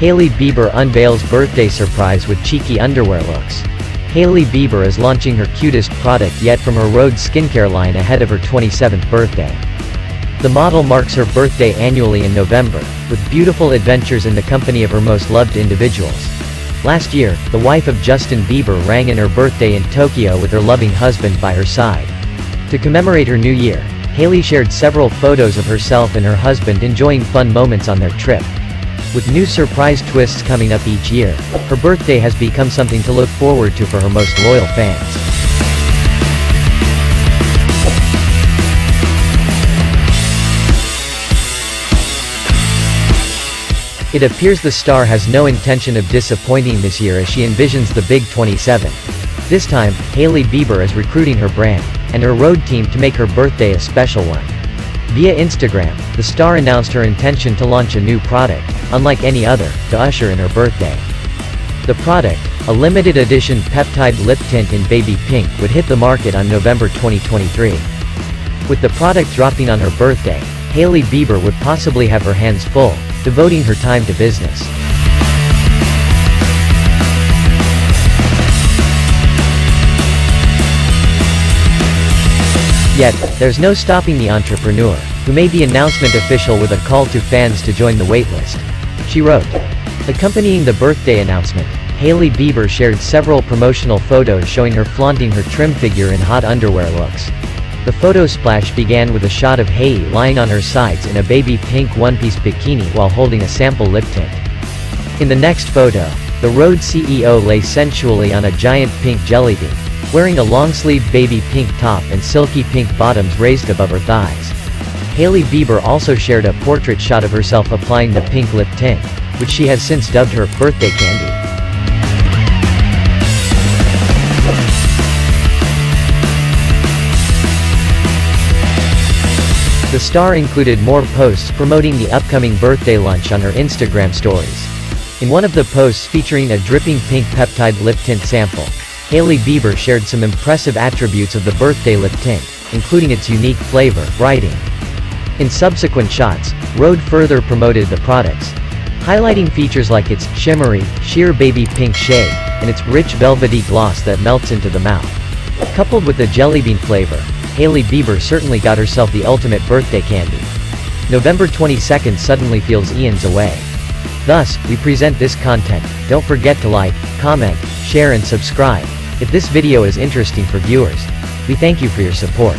Hailey Bieber unveils birthday surprise with cheeky underwear looks. Hailey Bieber is launching her cutest product yet from her Rhode skincare line ahead of her 27th birthday. The model marks her birthday annually in November, with beautiful adventures in the company of her most loved individuals. Last year, the wife of Justin Bieber rang in her birthday in Tokyo with her loving husband by her side. To commemorate her new year, Hailey shared several photos of herself and her husband enjoying fun moments on their trip. With new surprise twists coming up each year, her birthday has become something to look forward to for her most loyal fans. It appears the star has no intention of disappointing this year as she envisions the Big 27. This time, Hailey Bieber is recruiting her brand, and her Rhode team to make her birthday a special one. Via Instagram, the star announced her intention to launch a new product, unlike any other, to usher in her birthday. The product, a limited edition peptide lip tint in baby pink would hit the market on November 2023. With the product dropping on her birthday, Hailey Bieber would possibly have her hands full, devoting her time to business. Yet, there's no stopping the entrepreneur, who made the announcement official with a call to fans to join the waitlist. She wrote. Accompanying the birthday announcement, Hailey Bieber shared several promotional photos showing her flaunting her trim figure in hot underwear looks. The photo splash began with a shot of Hailey lying on her sides in a baby pink one-piece bikini while holding a sample lip tint. In the next photo, the Rhode CEO lay sensually on a giant pink jelly bean, wearing a long-sleeved baby pink top and silky pink bottoms raised above her thighs. Hailey Bieber also shared a portrait shot of herself applying the pink lip tint, which she has since dubbed her birthday candy. The star included more posts promoting the upcoming birthday lunch on her Instagram stories. In one of the posts featuring a dripping pink peptide lip tint sample, Hailey Bieber shared some impressive attributes of the birthday lip tint, including its unique flavor, writing. In subsequent shots, Rhode further promoted the products, highlighting features like its shimmery, sheer baby pink shade, and its rich velvety gloss that melts into the mouth. Coupled with the jelly bean flavor, Hailey Bieber certainly got herself the ultimate birthday candy. November 22nd suddenly feels eons away. Thus, we present this content, don't forget to like, comment, share and subscribe. If this video is interesting for viewers, we thank you for your support.